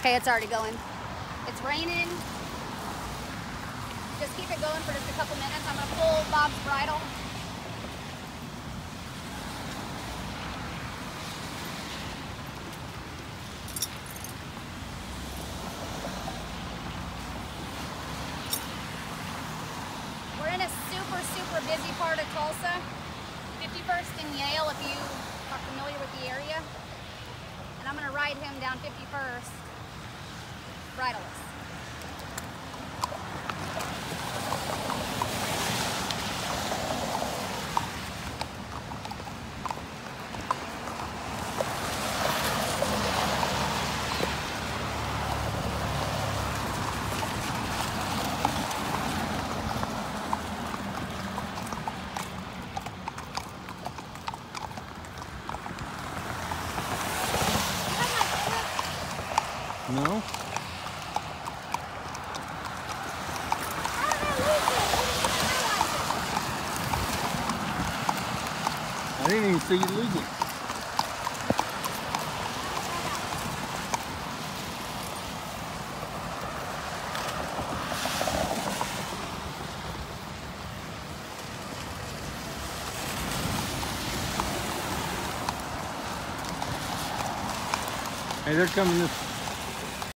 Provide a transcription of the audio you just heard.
Okay, it's already going. It's raining. Just keep it going for just a couple minutes. I'm gonna pull Bob's bridle. We're in a super, super busy part of Tulsa. 51st and Yale, if you are familiar with the area. And I'm gonna ride him down 51st, bridleless. No? I didn't even see you lose it. Hey, they're coming this